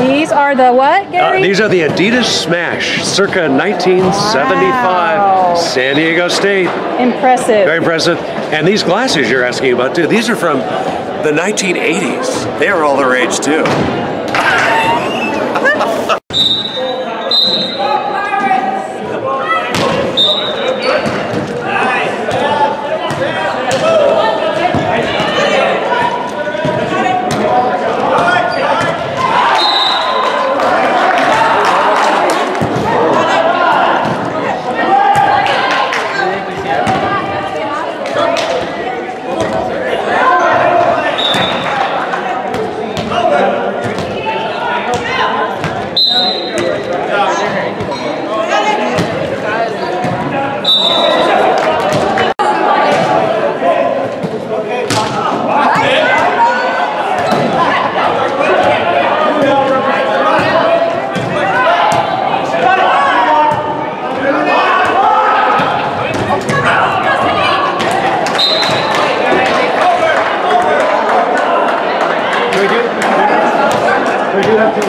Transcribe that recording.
These are the what, Uh, these are the Adidas Smash, circa 1975, Wow. San Diego State. Impressive. Very impressive. And these glasses you're asking about too, these are from the 1980s. They were all the rage too. Gracias.